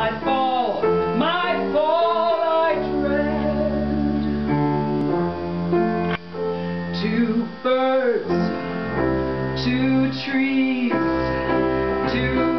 My fall, my fall I dread. Two birds, two trees, two.